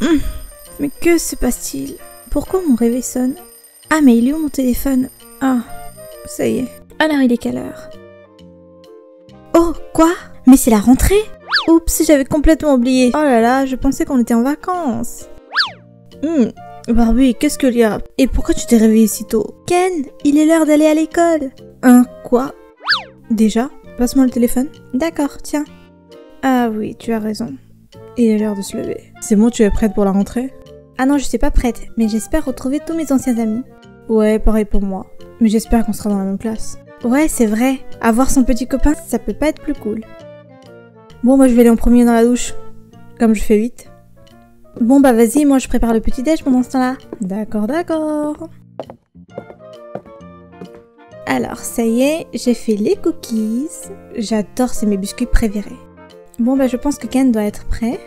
Hum, mais que se passe-t-il? Pourquoi mon réveil sonne? Ah, mais il est où mon téléphone? Ah, ça y est. Alors il est quelle heure? Oh, quoi? Mais c'est la rentrée? Oups, j'avais complètement oublié. Oh là là, je pensais qu'on était en vacances. Hum, Barbie, qu'est-ce qu'il y a? Et pourquoi tu t'es réveillée si tôt? Ken, il est l'heure d'aller à l'école. Hein, quoi? Déjà? Passe-moi le téléphone. D'accord, tiens. Ah oui, tu as raison. Il est l'heure de se lever. C'est bon, tu es prête pour la rentrée? Ah non, je suis pas prête, mais j'espère retrouver tous mes anciens amis. Ouais, pareil pour moi. Mais j'espère qu'on sera dans la même classe. Ouais, c'est vrai. Avoir son petit copain, ça peut pas être plus cool. Bon, moi je vais aller en premier dans la douche. Comme je fais vite. Bon, bah vas-y, moi je prépare le petit-déj pendant ce temps-là. D'accord, d'accord. Alors, ça y est, j'ai fait les cookies. J'adore, c'est mes biscuits préférés. Bon, bah je pense que Ken doit être prêt.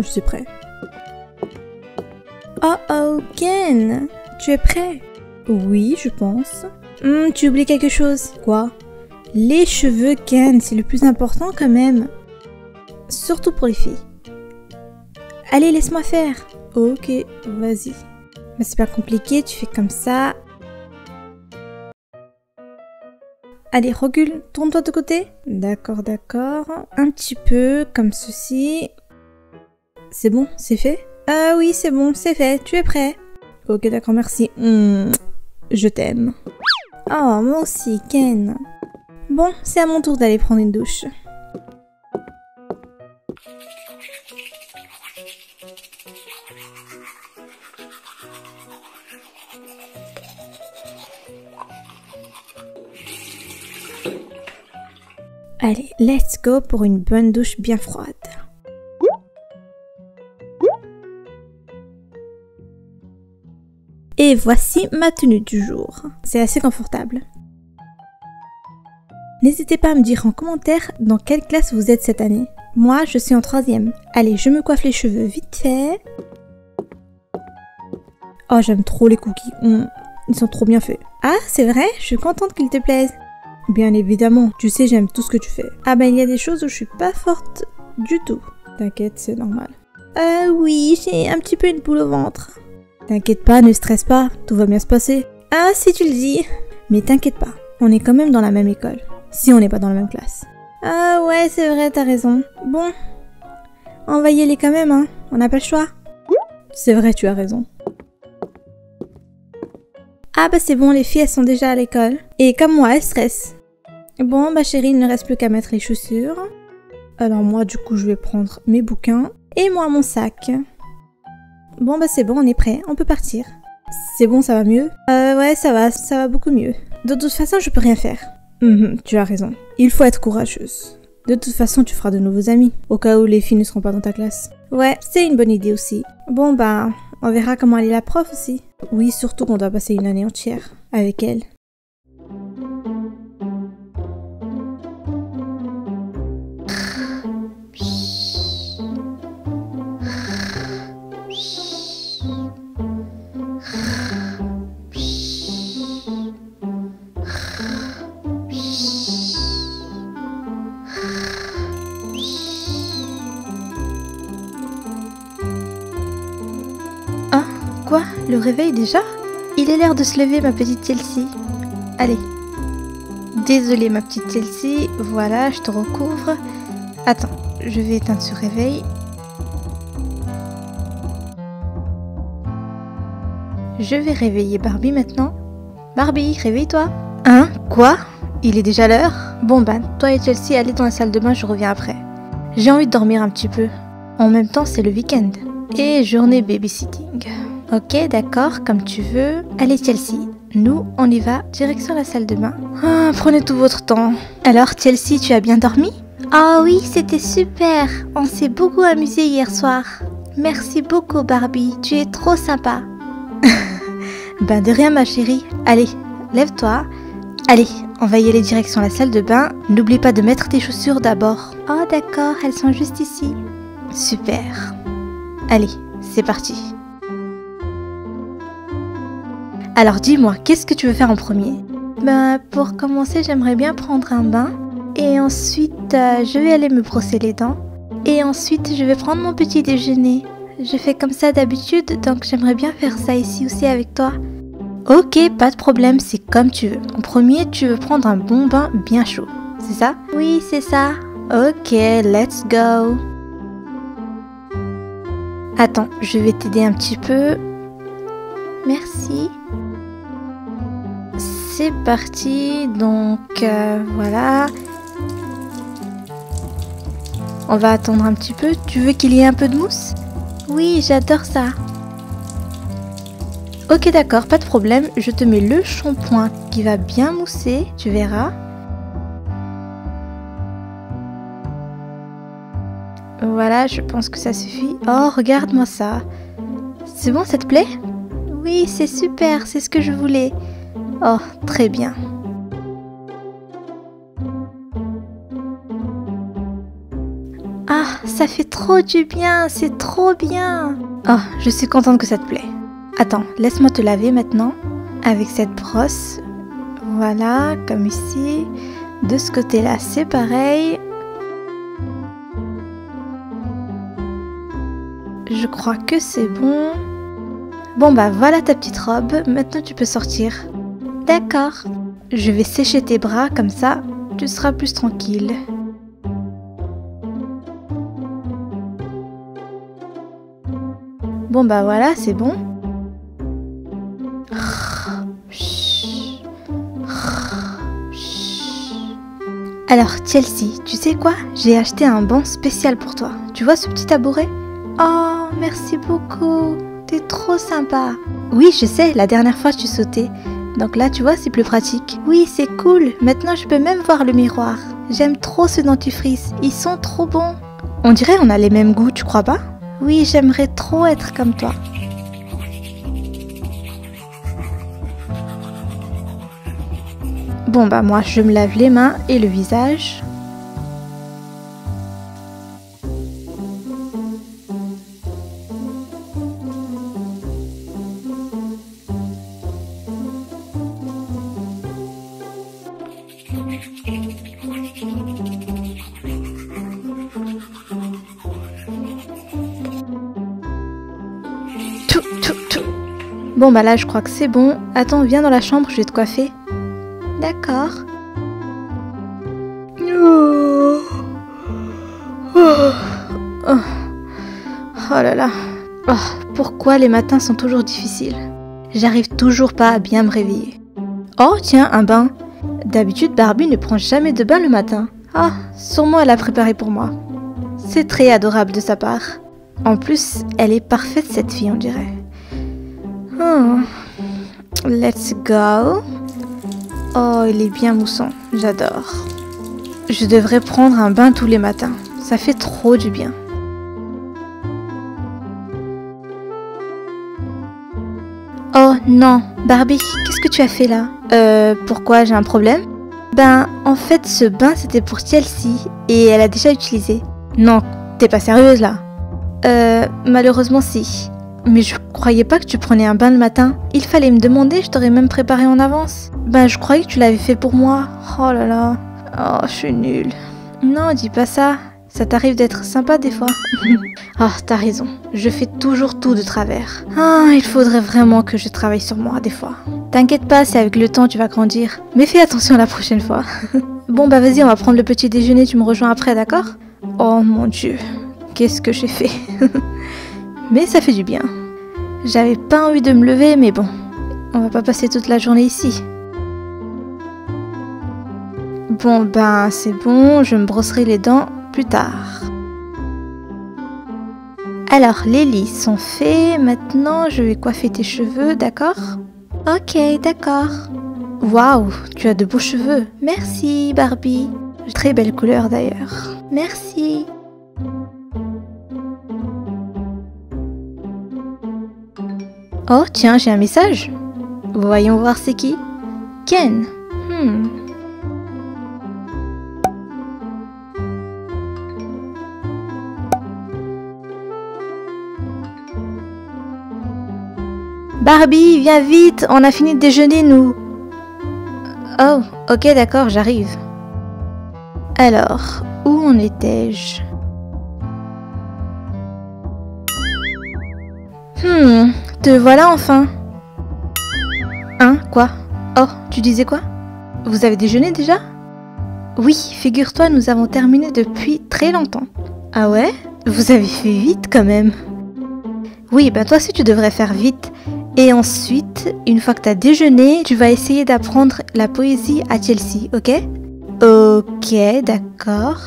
Je suis prêt. Oh oh, Ken Tu es prêt? Oui, je pense. Hmm, tu oublies quelque chose? Quoi? Les cheveux, Ken, c'est le plus important quand même. Surtout pour les filles. Allez, laisse-moi faire. Ok, vas-y. Mais c'est pas compliqué, tu fais comme ça. Allez, recule, tourne-toi de côté. D'accord, d'accord. Un petit peu, comme ceci. C'est bon, c'est fait? Ah oui, c'est bon, c'est fait, tu es prêt? Ok, d'accord, merci. Hmm, je t'aime. Oh, moi aussi, Ken. Bon, c'est à mon tour d'aller prendre une douche. Allez, let's go pour une bonne douche bien froide. Et voici ma tenue du jour. C'est assez confortable. N'hésitez pas à me dire en commentaire dans quelle classe vous êtes cette année. Moi, je suis en troisième. Allez, je me coiffe les cheveux vite fait. Oh, j'aime trop les cookies. Ils sont trop bien faits. Ah, c'est vrai? Je suis contente qu'ils te plaisent. Bien évidemment, tu sais, j'aime tout ce que tu fais. Ah ben, il y a des choses où je suis pas forte du tout. T'inquiète, c'est normal. Euh, oui, j'ai un petit peu une boule au ventre. T'inquiète pas, ne stresse pas, tout va bien se passer. Ah, si tu le dis. Mais t'inquiète pas, on est quand même dans la même école. Si on n'est pas dans la même classe. Ah ouais, c'est vrai, t'as raison. Bon, on va y aller quand même, hein. On n'a pas le choix. C'est vrai, tu as raison. Ah bah c'est bon, les filles, elles sont déjà à l'école. Et comme moi, elles stressent. Bon, bah chérie, il ne reste plus qu'à mettre les chaussures. Alors moi, du coup, je vais prendre mes bouquins. Et moi, mon sac. Bon bah c'est bon, on est prêt, on peut partir. C'est bon, ça va mieux Euh ouais, ça va, ça va beaucoup mieux. De toute façon, je peux rien faire. Mhm, tu as raison. Il faut être courageuse. De toute façon, tu feras de nouveaux amis, au cas où les filles ne seront pas dans ta classe. Ouais, c'est une bonne idée aussi. Bon bah, on verra comment elle est la prof aussi. Oui, surtout qu'on doit passer une année entière avec elle. Réveil déjà Il est l'heure de se lever, ma petite Chelsea. Allez. Désolée, ma petite Chelsea. Voilà, je te recouvre. Attends, je vais éteindre ce réveil. Je vais réveiller Barbie maintenant. Barbie, réveille-toi. Hein? Quoi? Il est déjà l'heure? Bon ben, toi et Chelsea, allez dans la salle de bain, je reviens après. J'ai envie de dormir un petit peu. En même temps, c'est le week-end. Et journée babysitting. Ok, d'accord, comme tu veux. Allez Chelsea, nous, on y va, direction la salle de bain. Ah, prenez tout votre temps. Alors Chelsea, tu as bien dormi? Ah oui, c'était super. On s'est beaucoup amusé hier soir. Merci beaucoup Barbie, tu es trop sympa. ben de rien ma chérie. Allez, lève-toi. Allez, on va y aller direction la salle de bain. N'oublie pas de mettre tes chaussures d'abord. Oh d'accord, elles sont juste ici. Super. Allez, c'est parti. Alors dis-moi, qu'est-ce que tu veux faire en premier? Ben pour commencer, j'aimerais bien prendre un bain. Et ensuite, euh, je vais aller me brosser les dents. Et ensuite, je vais prendre mon petit déjeuner. Je fais comme ça d'habitude, donc j'aimerais bien faire ça ici aussi avec toi. Ok, pas de problème, c'est comme tu veux. En premier, tu veux prendre un bon bain bien chaud, c'est ça? Oui, c'est ça. Ok, let's go. Attends, je vais t'aider un petit peu. Parti, donc euh, voilà. On va attendre un petit peu. Tu veux qu'il y ait un peu de mousse? Oui, j'adore ça. Ok d'accord, pas de problème. Je te mets le shampoing qui va bien mousser, tu verras. Voilà, je pense que ça suffit. Oh, regarde-moi ça. C'est bon, ça te plaît? Oui, c'est super, c'est ce que je voulais. Oh, très bien. Ah, ça fait trop du bien, c'est trop bien. Oh, je suis contente que ça te plaît. Attends, laisse-moi te laver maintenant avec cette brosse. Voilà, comme ici. De ce côté-là, c'est pareil. Je crois que c'est bon. Bon bah voilà ta petite robe, maintenant tu peux sortir. D'accord. Je vais sécher tes bras comme ça, tu seras plus tranquille. Bon bah voilà, c'est bon. Alors Chelsea, tu sais quoi? J'ai acheté un banc spécial pour toi. Tu vois ce petit tabouret? Oh, merci beaucoup. T'es trop sympa. Oui, je sais, la dernière fois tu sautais. Donc là, tu vois, c'est plus pratique. Oui, c'est cool. Maintenant, je peux même voir le miroir. J'aime trop ce dentifrice. Ils sont trop bons. On dirait on a les mêmes goûts, tu crois pas? Oui, j'aimerais trop être comme toi. Bon bah moi je me lave les mains et le visage. Bon bah là je crois que c'est bon. Attends, viens dans la chambre, je vais te coiffer. D'accord. Oh. Oh. là là. Oh, pourquoi les matins sont toujours difficiles? J'arrive toujours pas à bien me réveiller. Oh tiens, un bain. D'habitude, Barbie ne prend jamais de bain le matin. Ah, sûrement elle a préparé pour moi. C'est très adorable de sa part. En plus, elle est parfaite cette fille, on dirait. Oh. Let's go. Oh, il est bien moussant. J'adore. Je devrais prendre un bain tous les matins. Ça fait trop du bien. Oh non, Barbie, qu'est-ce que tu as fait là? Euh, pourquoi j'ai un problème? Ben, en fait, ce bain c'était pour Chelsea et elle a déjà utilisé. Non, t'es pas sérieuse là Euh, malheureusement si. Mais je croyais pas que tu prenais un bain le matin. Il fallait me demander, je t'aurais même préparé en avance. Ben, je croyais que tu l'avais fait pour moi. Oh là là. Oh, je suis nulle. Non, dis pas ça. Ça t'arrive d'être sympa des fois. Ah, oh, t'as raison. Je fais toujours tout de travers. Ah, il faudrait vraiment que je travaille sur moi des fois. T'inquiète pas, c'est avec le temps tu vas grandir. Mais fais attention la prochaine fois. bon, bah vas-y, on va prendre le petit déjeuner, tu me rejoins après, d'accord? Oh mon dieu. Qu'est-ce que j'ai fait? Mais ça fait du bien. J'avais pas envie de me lever, mais bon, on va pas passer toute la journée ici. Bon ben c'est bon, je me brosserai les dents plus tard. Alors les lits sont faits, maintenant je vais coiffer tes cheveux, d'accord? Ok, d'accord. Waouh, tu as de beaux cheveux. Merci Barbie. Très belle couleur d'ailleurs. Merci. Oh, tiens, j'ai un message. Voyons voir c'est qui. Ken. Hmm. Barbie, viens vite, on a fini de déjeuner, nous. Oh, ok, d'accord, j'arrive. Alors, où en étais-je? Hmm, te voilà enfin. Hein, quoi? Oh, tu disais quoi? Vous avez déjeuné déjà? Oui, figure-toi, nous avons terminé depuis très longtemps. Ah ouais? Vous avez fait vite quand même. Oui, ben toi aussi tu devrais faire vite. Et ensuite, une fois que tu as déjeuné, tu vas essayer d'apprendre la poésie à Chelsea, ok? Ok, d'accord.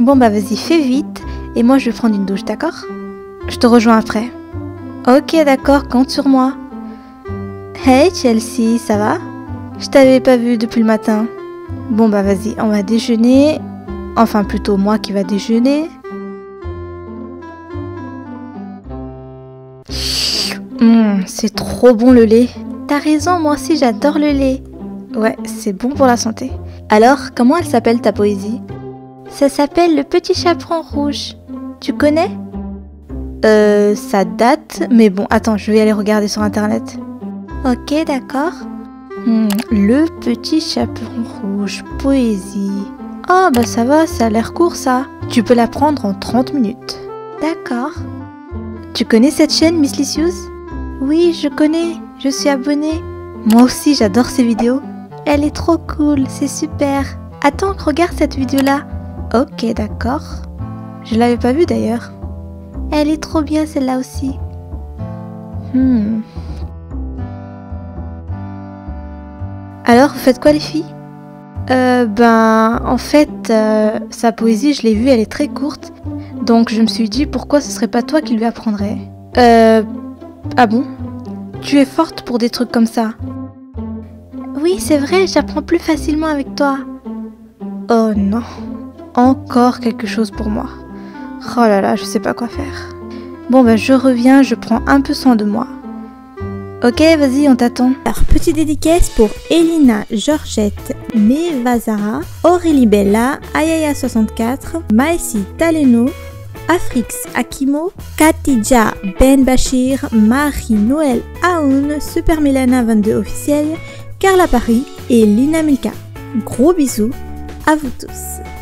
Bon bah vas-y, fais vite. Et moi je vais prendre une douche, d'accord? Je te rejoins après. Ok, d'accord, compte sur moi. Hey Chelsea, ça va? Je t'avais pas vu depuis le matin. Bon bah vas-y, on va déjeuner. Enfin plutôt moi qui va déjeuner. Hum, c'est trop bon le lait. T'as raison, moi aussi j'adore le lait. Ouais, c'est bon pour la santé. Alors, comment elle s'appelle ta poésie? Ça s'appelle Le Petit Chaperon Rouge. Tu connais? Euh, ça date, mais bon, attends, je vais aller regarder sur internet. Ok, d'accord. Hmm, le Petit Chaperon Rouge, poésie. Oh, bah ça va, ça a l'air court ça. Tu peux l'apprendre en 30 minutes. D'accord. Tu connais cette chaîne, Miss Licious? Oui, je connais, je suis abonnée. Moi aussi, j'adore ces vidéos. Elle est trop cool, c'est super. Attends, regarde cette vidéo-là. Ok, d'accord. Je l'avais pas vue d'ailleurs. Elle est trop bien celle-là aussi. Hmm. Alors, vous faites quoi les filles? Euh, Ben, en fait, euh, sa poésie, je l'ai vue, elle est très courte. Donc, je me suis dit, pourquoi ce serait pas toi qui lui apprendrais? Euh, ah bon? Tu es forte pour des trucs comme ça? Oui, c'est vrai, j'apprends plus facilement avec toi. Oh non, encore quelque chose pour moi. Oh là là, je sais pas quoi faire. Bon bah je reviens, je prends un peu soin de moi. Ok, vas-y, on t'attend. Alors, petite dédicace pour Elina, Georgette, Mevazara, Aurélie Bella, Ayaya64, Maïsi Taleno, Afrix Akimo, Katija Ben Bashir, Marie-Noël Aoun, Super Milana 22 officiel, Carla Paris et Lina Milka. Gros bisous à vous tous.